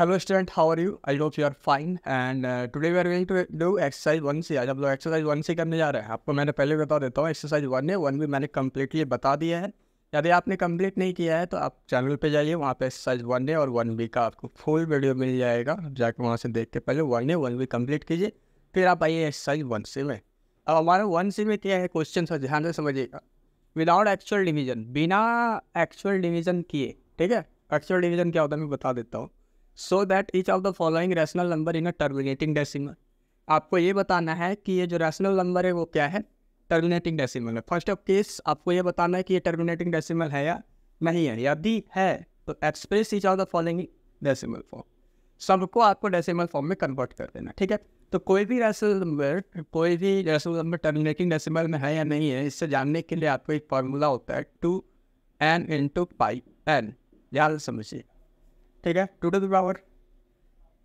Hello student how are you I hope you are fine and uh, we are going to do exercise one से आज हम लोग exercise one से करने जा रहे हैं। आपको मैंने पहले बता देता हूँ एक्सरसाइज वन है वन भी मैंने कम्प्लीटली बता दिया है। यदि आपने कंप्लीट नहीं किया है तो आप चैनल पे जाइए वहाँ पे एक्सरसाइज वन है और वन बी का आपको फुल वीडियो मिल जाएगा। जाके वहाँ से देख के पहले वन है वन बी कंप्लीट कीजिए फिर आप आइए एक्सरसाइज वन से में। अब हमारा वन से में क्या है क्वेश्चन ध्यान से समझिएगा। विदाउट एक्चुअल डिवीज़न बिना एक्चुअल डिवीज़न किए ठीक है? एक्चुअल डिवीज़न क्या होता है मैं बता देता हूँ। So that each of the following rational number in a terminating decimal आपको ये बताना है कि ये जो रैशनल नंबर है, वो क्या है? टर्मिनेटिंग डेसिमल है। फ़र्स्ट ऑफ़ केस आपको ये बताना है कि ये टर्मिनेटिंग डेसिमल है या नहीं है। यदि है तो express each of the following decimal form सबको आपको डेसिमल फॉर्म में कन्वर्ट कर देना, ठीक है? तो कोई भी रैशनल नंबर कोई भी रैशनल नंबर टर्मिनेटिंग डेसिमल में है या नहीं है, इससे जानने के लिए आपको एक फार्मूला होता है two n into pi n ध्यान समझिए। ठीक है? Two to the power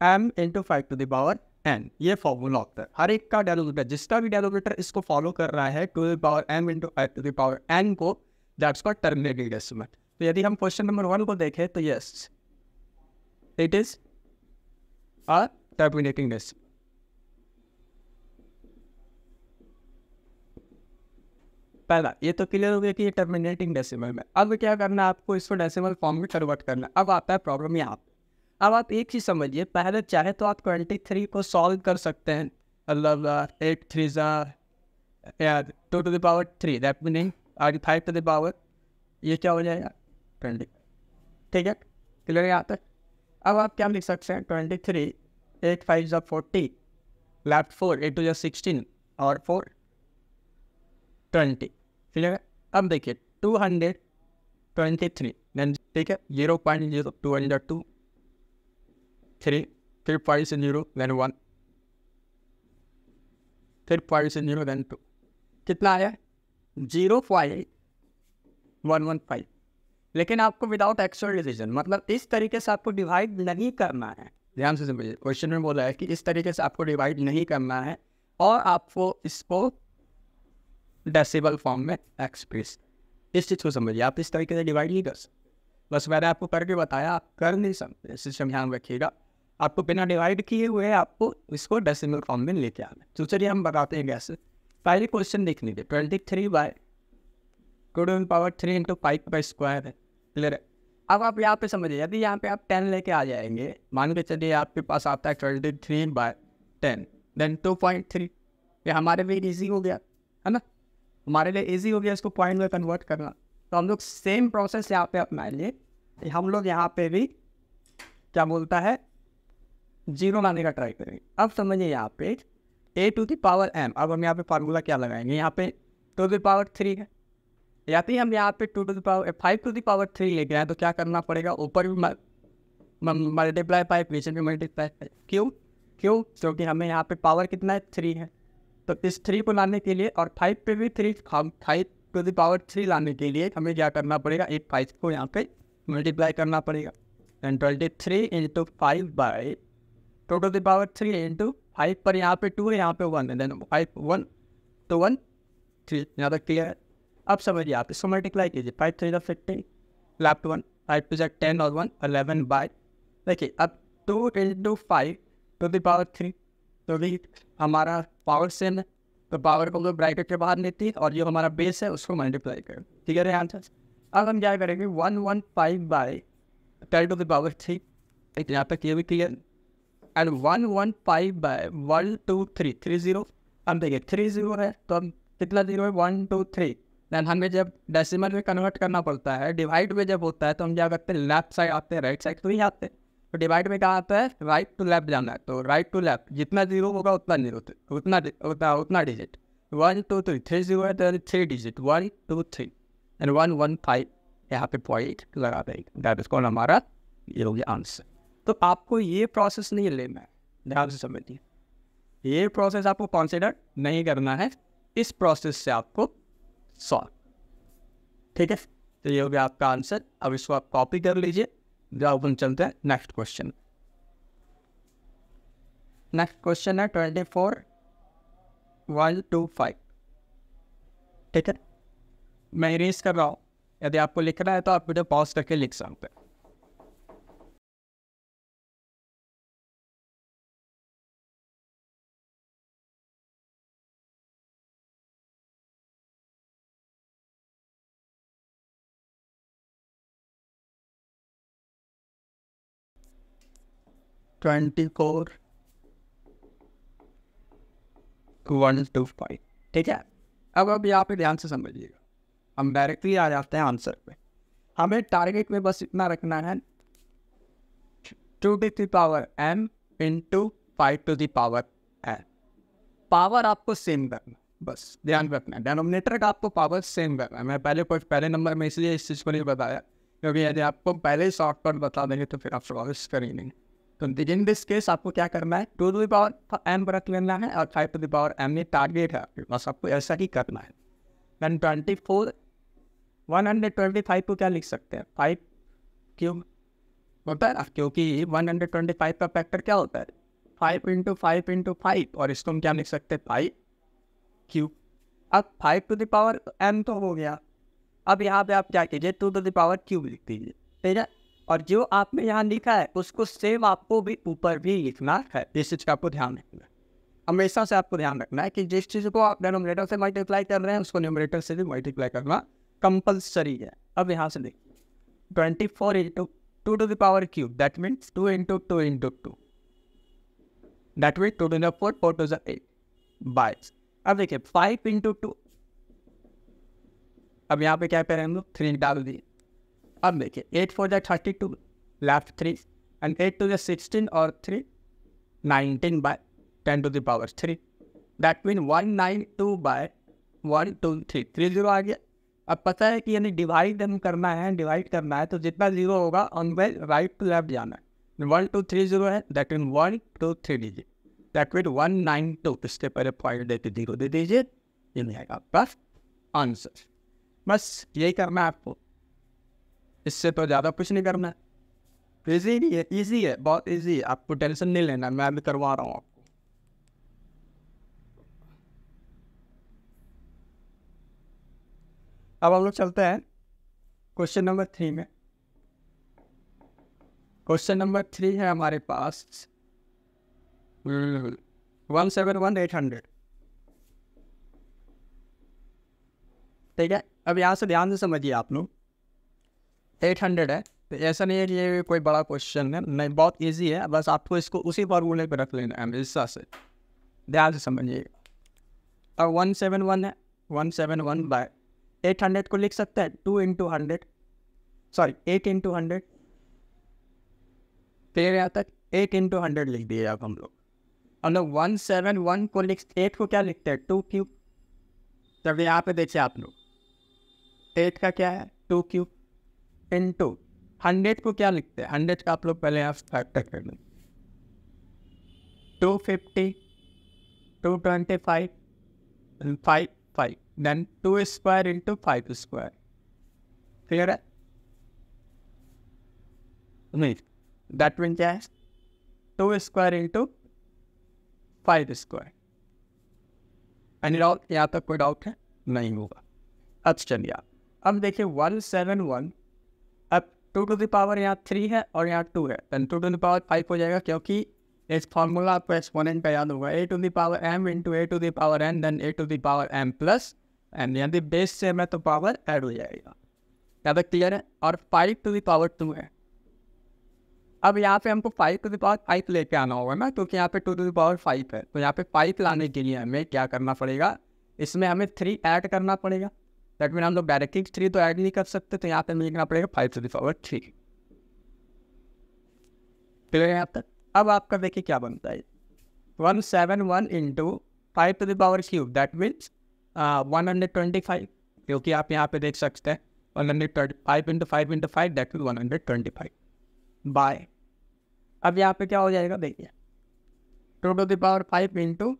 m into five to the power n ये फॉर्मूला होता है। हर एक का डेलोमीटर जिसका भी डेलोमीटर इसको फॉलो कर रहा है two the power m into five to the power n को दैट्स कॉल्ड टर्मिनेटिंग एस्टिमेट तो यदि हम क्वेश्चन नंबर वन को देखें तो yes it is a terminating decimal पहला, ये तो क्लियर हो गया कि ये टर्मिनेटिंग डेसिमल में अब क्या करना है आपको, इसको डेसिमल फॉर्म में कन्वर्ट करना अब आता है प्रॉब्लम यहाँ पे। अब आप एक चीज़ समझिए, पहले चाहे तो आप ट्वेंटी थ्री को सॉल्व कर सकते हैं। मतलब eight three are two to the power three that meaning are five to the power ये क्या हो जाएगा? ट्वेंटी ठीक है? क्लियर यहाँ तक अब आप क्या लिख सकते हैं? Twenty three eight five are forty left four eight two are sixteen और फोर ट्वेंटी, ठीक है? अब देखिए two hundred twenty three then ठीक है? Zero point zero two hundred two three फिर फाइव से ज़ीरो देन वन फिर फाइव से ज़ीरो देन टू कितना आया? Zero five one one five लेकिन आपको विदाउट एक्चुअल डिसीज़न मतलब इस तरीके से आपको डिवाइड नहीं करना है। ध्यान से समझिए क्वेश्चन में बोला है कि इस तरीके से आपको डिवाइड नहीं करना है और आपको इसको डेसिबल फॉर्म में एक्सप्रेस इस चीज़ को समझिए, आप इस तरीके से डिवाइड नहीं कर सकते। बस मैंने आपको करके बताया, आप कर नहीं सकते। सिस्टम ध्यान रखिएगा। आपको बिना डिवाइड किए हुए आपको इसको डेसिमल फॉर्म में लेके आना तो चलिए हम बताते हैं कैसे। पहले क्वेश्चन देख लीजिए twenty three by two power three into five का स्क्वायर है। क्लियर है? अब आप यहाँ पे समझिए, यदि यहाँ पे आप टेन लेके आ जाएँगे, मान के चलिए आपके पास आता है twenty three by ten then two point three ये हमारे लिए ईजी हो गया, है ना? हमारे लिए ईजी हो गया इसको पॉइंट में कन्वर्ट करना। तो हम लोग सेम प्रोसेस यहाँ पे अपनाएँगे। हम लोग यहाँ पे भी क्या बोलता है? ज़ीरो लाने का ट्राई करेंगे। अब समझिए यहाँ पे a to the power m अब हम यहाँ पे फार्मूला क्या लगाएँगे? यहाँ पे टू दी पावर थ्री है। या फिर हम यहाँ पे two to the power five to the power three लेके आए तो क्या करना पड़ेगा? ऊपर भी मल्टीप्लाई फाइव नीचे भी मल्टीप्लाई क्यों? क्यों? क्योंकि हमें यहाँ पे पावर कितना है? थ्री है। तो इस थ्री को लाने के लिए और फाइव पे भी three five to the power three लाने के लिए हमें क्या करना पड़ेगा? एट फाइव को यहाँ पे मल्टीप्लाई करना पड़ेगा। And twenty three into five by two to the power three into five पर यहाँ पे टू है, यहाँ पे वन है। देन फाइव वन तो वन थ्री यहाँ तक क्लियर है। अब समझिए आप इसको मल्टीप्लाई कीजिए। Five three the fifteen left one five two Jack ten और वन अलेवन बाई देखिए, अब two into five to the power three तो भी हमारा पावर है तो पावर को लोग ब्रैकेट के बाहर लेती है और जो हमारा बेस है, उसको मल्टीप्लाई करें। ठीक है आंसर? अब हम क्या करेंगे? One one five by ten to the power three यहाँ तक ये भी clear and one one five by one two three three zero हम देखिए थ्री ज़ीरो है तो हम कितना ज़ीरो है? वन टू थ्री देन हमें जब डेसिमल में कन्वर्ट करना पड़ता है डिवाइड में जब होता है तो हम क्या करते हैं? लेफ़्ट साइड आते हैं राइट साइड तो ही आते हैं। तो डिवाइड में कहाँ आता है? राइट टू लेफ़्ट जाना है। तो राइट टू लेफ़्ट जितना ज़ीरो होगा उतना ज़ीरो उतना उतना उतना digit one two three three zero है तो three digit one two three and one one five यहाँ पे पॉइंट लगा देंगे दैट इज़ कॉल हमारा ये हो गया आंसर तो आपको ये प्रोसेस नहीं लेना है। ध्यान से समझिए। ये प्रोसेस आपको कंसिडर नहीं करना है। इस प्रोसेस से आपको सॉल्व ठीक है? तो ये हो गया आपका आंसर अब इसको आप कॉपी कर लीजिए। जब अपन चलते हैं नेक्स्ट क्वेश्चन नेक्स्ट क्वेश्चन है twenty four one two five ठीक है? मैं इरेज कर रहा हूँ। यदि आपको लिखना है तो आप वीडियो पॉज करके लिख सकते हैं। Twenty four. One, two, five. ठीक है? अब अब यहाँ पे ध्यान से समझिएगा। हम डायरेक्टली आ जाते हैं आंसर पे। हमें टारगेट में बस इतना रखना है। Two the three power m in two five to the power n power आपको सेम करना बस, ध्यान रखना डेनोमिनेटर का आपको पावर सेम करना है। मैं पहले पहले नंबर में इसलिए इस चीज़ को नहीं बताया। क्योंकि यदि आपको पहले ही बता देंगे तो फिर आप सॉल्व कर ही नहीं तो इन दिस केस आपको क्या करना है? टू टू पावर एम रख लेना है और five to the power m ये टारगेट है। आपके पास आपको ऐसा ही करना है। Then twenty four one hundred twenty five को क्या लिख सकते हैं? फाइव क्यों होता है ना? क्योंकि वन हंड्रेड ट्वेंटी फाइव का फैक्टर क्या होता है? Five into five into five और इसको हम क्या लिख सकते हैं? फाइव क्यू अब five to the power m तो हो गया। अब यहाँ पे आप क्या कीजिए? Two to the power cube लिख दीजिए। ठीक है? और जो आपने यहाँ लिखा है, उसको सेम आपको भी ऊपर भी लिखना है। इस चीज़ का आपको ध्यान रखना है। हमेशा से आपको ध्यान रखना है कि जिस चीज़ को आप डेनोमिनेटर से मल्टीप्लाई कर रहे हैं, उसको न्यूमरेटर से भी मल्टीप्लाई करना कंपल्सरी है। अब यहाँ से देखिए। Twenty four into two to the power cube that means two into two into two that mean two two four four to the eight अब देखिए फाइव इंटू टू अब यहाँ पे क्या करें हम लोग थ्री डाल दिए। अब देखिए एट फोर जो thirty two left three and eight two जो सिक्सटीन और three nineteen by ten to the power three that mean one nine two by one two three three zero आ गया। अब पता है कि यानी डिवाइड हम करना है डिवाइड करना है तो जितना ज़ीरो होगा on way right to left जाना है। वन टू थ्री ज़ीरो है that mean one two three दीजिए। That mean one nine two इसके पहले पॉइंट देते ज़ीरो दे दीजिए। ये नहीं आएगा। आपका आंसर बस यही करना है आपको। इससे तो ज़्यादा कुछ नहीं करना है। ईजी नहीं है ईजी है, बहुत ईजी है। आपको टेंशन नहीं लेना, मैं अभी करवा रहा हूँ आपको। अब हम लोग चलते हैं क्वेश्चन नंबर थ्री में। क्वेश्चन नंबर थ्री है हमारे पास। One seven one eight hundred ठीक है? अब यहाँ से ध्यान से समझिए आप लोग। एट हंड्रेड है। तो ऐसा नहीं है कि ये कोई बड़ा क्वेश्चन है। नहीं, बहुत ईजी है। बस आपको इसको उसी फॉर्मूले पर रख लेना है हमेशा से। ध्यान से समझिएगा। अब वन सेवन वन है। One seven one by eight hundred को लिख सकते हैं। Two into hundred. Sorry, eight into hundred. फिर यहाँ तक? एट इंटू हंड्रेड लिख दिए आप हम लोग। हम लोग वन सेवन वन को लिख, एट को क्या लिखते हैं? Two cube. तब यहाँ पे देखिए आप लोग। एट का क्या है? Two cube. इंटू हंड्रेड को क्या लिखते हैं? हंड्रेड का आप लोग पहले आप फैक्टर कर लें two fifty two twenty five five five then two square into five square clear है? नहीं दैट मीन क्या है? Two square into five square any doubt यहाँ तक कोई डाउट है? नहीं होगा। अच्छा चलिए अब देखिए one seven one two to the power यहाँ थ्री है और यहाँ टू है। Then two to the power five हो जाएगा क्योंकि इस फॉर्मूला आपको एक्सपोनेंट का याद होगा। A to the power m into a to the power n then a to the power m plus and यदि बेस से है तो पावर ऐड हो जाएगा। क्या तक क्लियर है और फाइव टू दावर टू है। अब यहाँ पे हमको फाइव टू दावर फाइव लेके आना होगा ना, क्योंकि यहाँ पे टू टू दावर फाइव है। तो यहाँ पे फाइव लाने के लिए हमें क्या करना पड़ेगा? इसमें हमें थ्री ऐड करना पड़ेगा। दैट मीन हम लोग डायरेक्टली थ्री तो ऐड नहीं कर सकते तो यहाँ पे हमें लिखना पड़ेगा five to the power three clear यहाँ तक? अब आपका देखिए क्या बनता है। One seven one into five to the power cube that means one hundred twenty five क्योंकि आप यहाँ पे देख सकते हैं one hundred twenty five into five into five that mean one hundred twenty five by अब यहाँ पे क्या हो जाएगा, देखिए। Two to the power five into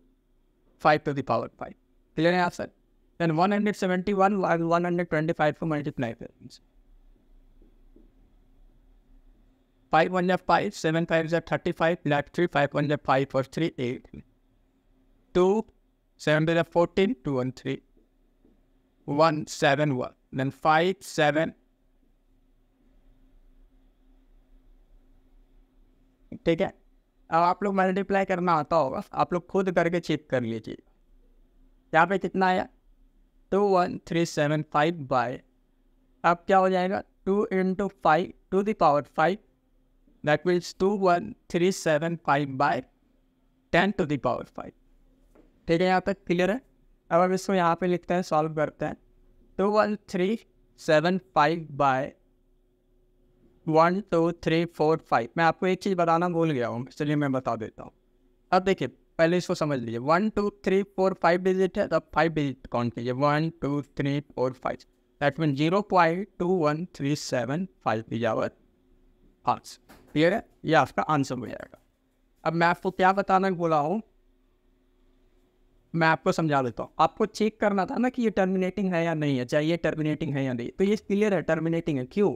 five to the power five clear है यहाँ sir then 171 and 125 for multiply 5 1 5 7 5 35 left 3 5 1 5 5 for 3 8 2 7 to 14 2 and 3 1 7 1 then 5 7 ठीक है? अब आप लोग मल्टीप्लाई करना आता होगा। आप लोग खुद करके चेक कर लीजिए। यहाँ पे कितना आया? Two one three seven five by अब क्या हो जाएगा? Two into five to the power five that means two one three seven five by ten to the power five ठीक है, यहाँ तक क्लियर है? अब हम इसको यहाँ पे लिखते हैं सॉल्व करते हैं. Two one three seven five by one two three four five मैं आपको एक चीज़ बताना भूल गया हूँ चलिए मैं बता देता हूँ. अब देखिए पहले इसको समझ लीजिए। One two three four five digit है तब फाइव डिजिट काउंट कीजिए। One two three four five that mean zero point two one three seven five is our answer clear है? ये आपका आंसर हो जाएगा। अब मैं आपको क्या बताना बोला हूँ? मैं आपको समझा देता हूँ। आपको चेक करना था ना कि ये टर्मिनेटिंग है या नहीं है चाहे ये टर्मिनेटिंग है या नहीं। तो ये क्लियर है टर्मिनेटिंग है। क्यों?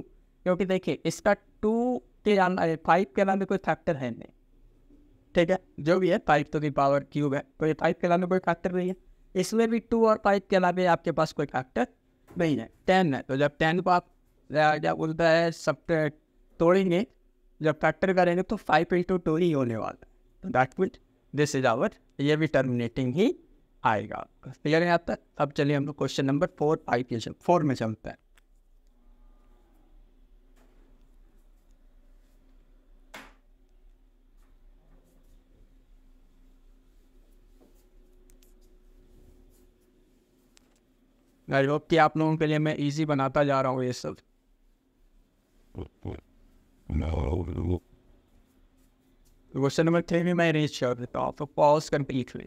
क्योंकि देखिए, इसका टू के अलावा फाइव के अलावा कोई फैक्टर है नहीं। ठीक है, जो भी है फाइव तो की पावर क्यूब है। तो ये फाइव के अलावा कोई फैक्टर नहीं है। इसमें भी टू और फाइव के अलावा आपके पास कोई फैक्टर नहीं है। टेन है तो जब टेन को आप क्या बोलता है सब तोड़ेंगे, जब फैक्टर करेंगे तो फाइव इंटू टू ही होने वाला तो that mean this is our ये भी टर्मिनेटिंग ही आएगा। क्लियर है आप तक अब चलिए हम लोग क्वेश्चन नंबर फोर फाइव के फोर में चलते हैं। आई होप कि आप लोगों के लिए मैं इजी बनाता जा रहा हूँ ये सब। क्वेश्चन नंबर थ्री में मैं रीच कर देता हूँ तो पॉज कंप्लीटली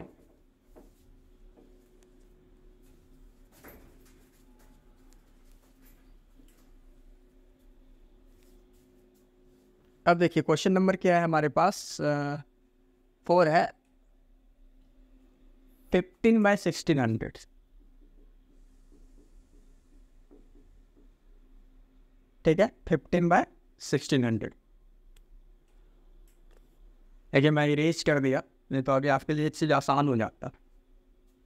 अब देखिए क्वेश्चन नंबर क्या है हमारे पास? फोर है। फिफ्टीन बाय सिक्सटीन हंड्रेड ठीक है फिफ्टीन बाय सिक्सटीन हंड्रेड देखिए मैं इरेज कर दिया, नहीं तो अभी आपके लिए चीज़ आसान हो जाता।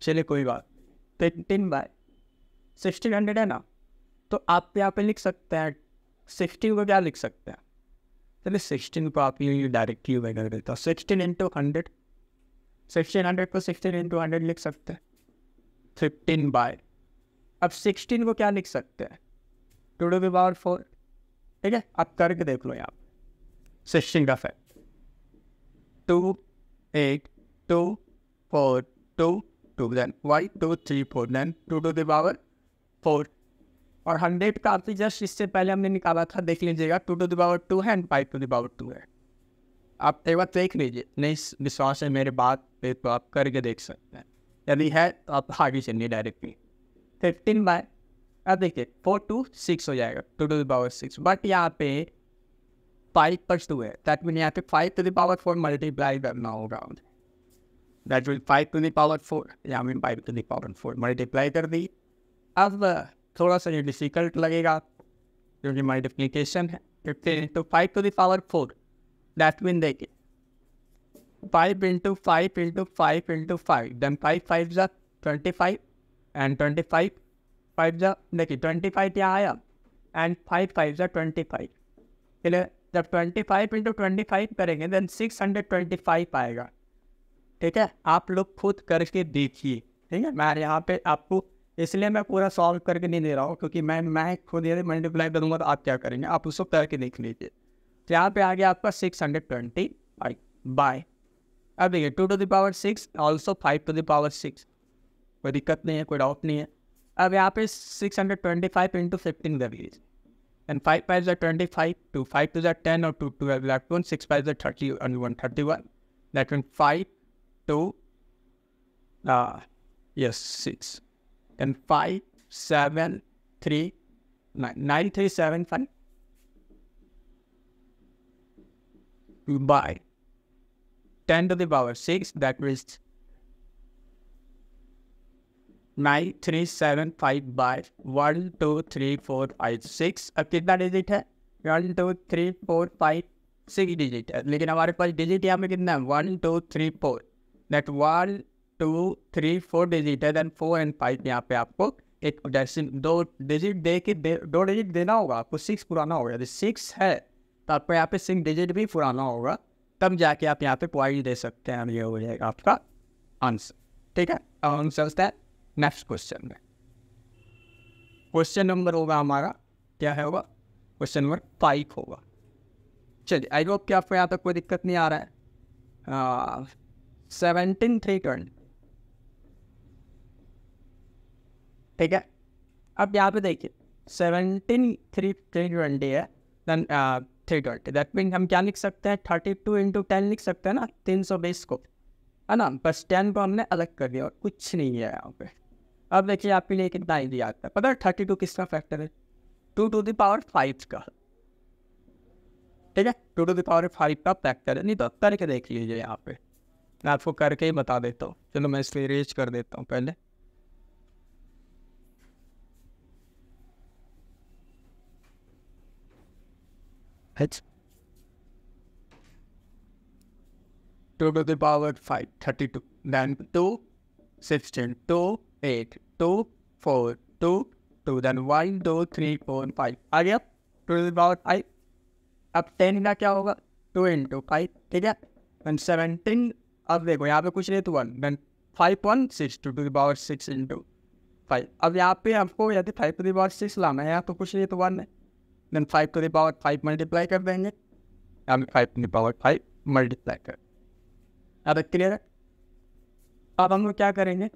चलिए, कोई बात फिफ्टीन बाय सिक्सटीन हंड्रेड है ना? तो आप यहाँ पे लिख सकते हैं। सिक्सटीन को क्या लिख सकते हैं? चलिए सिक्सटीन को आप ये डायरेक्टली मैं कर देता हूँ। Sixteen into hundred sixteen hundred को सिक्सटीन इंटू हंड्रेड लिख सकते हैं। फिफ्टीन बाय अब सिक्सटीन को क्या लिख सकते हैं? टू टू पावर फोर ठीक है आप करके देख लो यहाँ सिक्सटीन का fact two eight two four two two then why two three four then two to the power four और हंड्रेड का आपसे जस्ट इससे पहले हमने निकाला था, देख लीजिएगा two to the power two है and five to the power two है। आप एक बार देख लीजिए। नहीं, विश्वास है मेरे बात पे तो आप करके देख सकते हैं। यदि है तो आप आगे चलिए डायरेक्टली फिफ्टीन बाय अब देखिए फोर टू सिक्स हो जाएगा two to the power six but यहाँ पे फाइव पर टू है. दैट मीन यहाँ पे five to the power four multiply करना होगा. That mean five to the power four यहाँ mean five to the power four multiply कर दी. अब थोड़ा सा ये डिफ़िकल्ट लगेगा, क्योंकि मल्टीप्लीकेशन है. Fifteen into five to the power four that mean देखिए five into five into five into five then five five ज़ा twenty five and twenty five five जा देखिए ट्वेंटी फाइव यहाँ आया? एंड फाइव फाइव जा twenty five चलिए जब twenty five into twenty five करेंगे then six hundred twenty five आएगा। ठीक है? आप लोग खुद करके देखिए। ठीक है? मैं यहाँ पे आपको, इसलिए मैं पूरा सॉल्व करके नहीं दे रहा हूँ, क्योंकि मैं मैं खुद यदि मल्टीप्लाई करूँगा तो आप क्या करेंगे? आप उसको करके देख लीजिए। तो यहाँ पे आ गया आपका सिक्स हंड्रेड ट्वेंटी बाय अब देखिए two to the power six also five to the power six कोई दिक्कत नहीं है, कोई डाउट नहीं है। अब यहाँ पे six hundred twenty five into fifteen कर लीजिए। एंड फाइव फाइव ज़ा twenty five two five two ज़ा टेन और two two that one six five ज़ा thirty one thirty one that one five two yes six and five seven three nine nine three seven five by 10 to the power 6 that means nine three seven five by one two three four five six अब कितना digit है? One two three four five six digit है। लेकिन हमारे पास digit यहाँ पे कितना है? One two three four that one two three four digit है। देन फोर एंड फाइव यहाँ पे आपको एक दो डिजिट दे के दे, दो डिजिट देना होगा आपको। सिक्स पुराना होगा यदि सिक्स है तो आपको यहाँ पे सिक्स डिजिट भी पुराना होगा। तब जाके आप यहाँ पे पॉइंट दे सकते हैं। ये हो जाएगा आपका आंसर ठीक है? आंसर दैट नेक्स्ट क्वेश्चन में क्वेश्चन नंबर होगा हमारा, क्या है होगा? क्वेश्चन नंबर फाइव होगा। चलिए आई होप कि आपको यहाँ तक कोई दिक्कत नहीं आ रहा है। सेवनटीन थ्री ट्वेंटी ठीक है? अब यहाँ पे देखिए सेवनटीन थ्री थ्री ट्वेंटी है then three twenty that mean हम क्या लिख सकते हैं? थर्टी टू इंटू टेन लिख सकते हैं ना? तीन सौ बीस को। है ना? बस टेन को हमने अलग कर दिया और कुछ नहीं है यहाँ पे। अब देखिए आपके लिए कितना ईजी आता है। पता है थर्टी टू किसका फैक्टर है? Two to the power five का। ठीक है? Two to the power five का फैक्टर है। नहीं तो करके देख लीजिए यहाँ पे। मैं आपको करके ही बता देता हूँ। चलो मैं इसको इरेज कर देता हूँ पहले। Heads. 2 to the power 5, 32. Two 2, 16, 2, 8, 2, 4, 2, 2. Then 1, 2, 3, 4, 5. आ गया। 2 to the power 5. अब 10 का क्या होगा? 2 इंटू फाइव ठीक है? देन सेवनटीन अब देखो यहाँ पे कुछ नहीं तो one then five one six two to power six into five अब यहाँ पे हमको यदि five to the power six लाना है यहाँ तो कुछ नहीं तो वन है। Then five to the power five multiply कर देंगे। यहाँ पे five to the power five multiply कर। अब क्लियर है? अब हम लोग क्या करेंगे?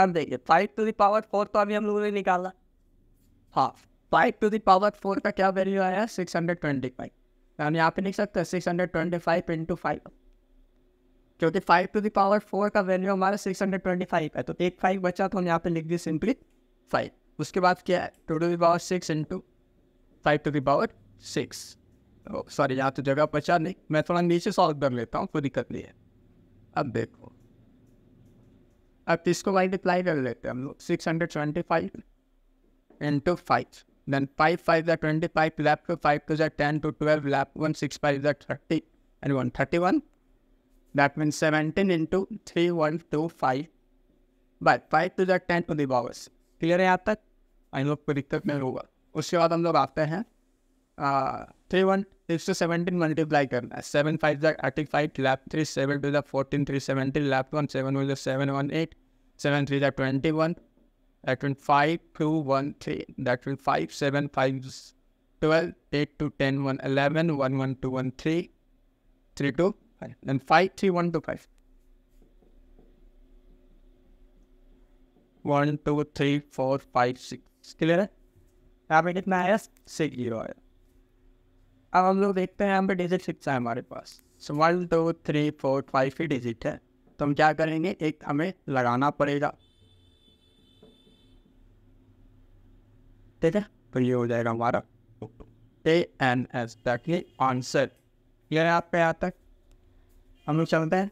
अब देखिए five to the power four तो अभी हम लोगों ने निकाला हाँ five to the power four का क्या वैल्यू आया सिक्स हंड्रेड ट्वेंटी फाइव हम यहाँ पे लिख सकते हैं six hundred twenty five into five क्योंकि five to the power four का वैल्यू हमारा सिक्स हंड्रेड ट्वेंटी फाइव है तो एक फाइव बचा तो हम यहाँ पे लिख दिए सिंपली फाइव उसके बाद क्या है? Two to the power six into five to the power six sorry यहाँ तो जगह बचा नहीं। मैं थोड़ा नीचे सॉल्व कर लेता हूँ, कोई दिक्कत नहीं है। अब देखो। अब इसको मल्टीप्लाई कर लेते हैं हम लोग six hundred twenty five into five then five 5 5 are 25 left to 5 to the 10 to 12 left 1 6 5 is 30 and 1 31 that means 17 into 3 1 2 5 but 5 to the 10 to the powers clear है यहाँ तक? आई लोग को दिक्कत नहीं होगा उसके बाद हम लोग आते हैं three one six two seventeen multiply करना है seven five the thirty five lap three seven two the fourteen three seventeen lap one seven one seven one eight seven three the twenty one that will 5, 2, 1, 3, that will 5, 7, 5, 12, 8 to 10, 1, 11, 1, 1, 2, 1, 3, 3, 2, 5, then 5, 3, 1, 2, 5. 1, 2, 3, 4, 5, 6. Clear है यहाँ पे कितना आया six zero आया अब हम लोग देखते हैं यहाँ पे डिजिट सिक्स है हमारे पास। So one two three four five ही डिजिट है। तो हम क्या करेंगे? एक हमें लगाना पड़ेगा। ठीक है? तो ये हो जाएगा हमारा। ए एन एस ये आंसर ये है आपके यहाँ तक। हम लोग चलते हैं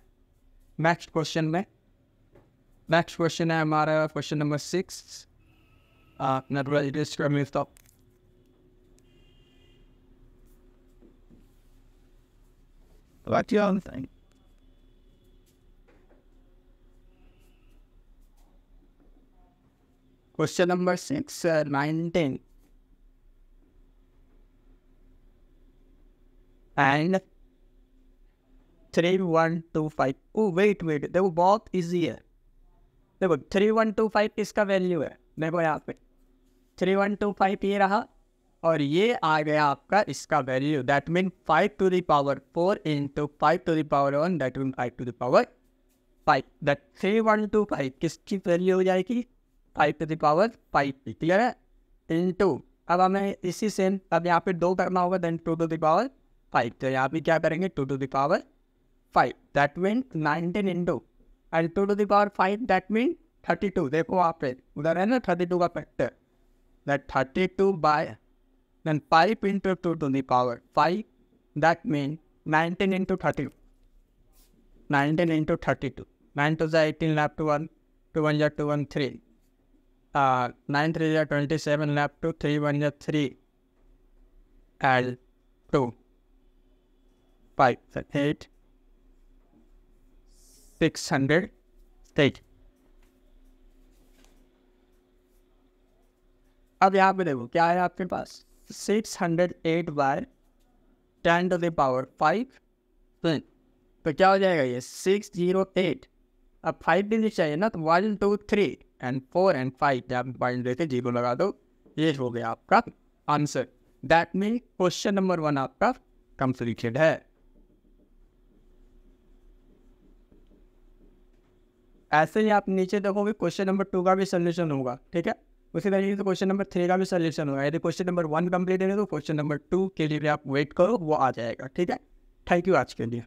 नेक्स्ट क्वेश्चन में। नेक्स्ट क्वेश्चन है हमारा क्वेश्चन नंबर सिक्स नेटवर्क मिलता What you all think? Question number six, uh, nine, ten. And three, one, two, five. Oh, wait, wait. देखो बहुत इजी है देखो थ्री वन टू फाइव किसका value है देखो यहाँ पे थ्री वन टू फाइव ये रहा और ये आ गया आपका इसका value that mean five to the power four into five to the power one that mean five to the power five that three one two five किसकी वैल्यू हो जाएगी? Five to the power five clear है? Into अब हमें इसी same अब यहाँ पे दो करना होगा then two to the power five तो यहाँ पे क्या करेंगे? Two to the power five that mean nineteen into and two to the power five that mean thirty two देखो वहाँ पे, उधर है ना थर्टी टू का factor that thirty two by two the power five that mean nineteen into thirty two nineteen into thirty two nine two ज़ा eighteen लैप two one two one या two one three nine three या twenty seven लैप two three one या three L two five eight six hundred eight अब यहाँ पे देखो, क्या है आपके पास? Six hundred eight by ten to the power five तो क्या हो जाएगा ये? Six zero eight. अब फाइव डिजिट चाहिए ना तो one two three and four and five जब पॉइंट देते ज़ीरो लगा दो। ये हो गया आपका answer that mean question number one आपका कंप्लीटेड है। ऐसे ही आप नीचे देखोगे क्वेश्चन नंबर टू का भी सोल्यूशन होगा, ठीक है? उसी तरीके से क्वेश्चन नंबर थ्री का भी सोल्यूशन होगा। यदि क्वेश्चन नंबर वन कंप्लीट है तो क्वेश्चन नंबर टू के लिए भी आप वेट करो, वो आ जाएगा। ठीक है? थैंक यू आज के लिए।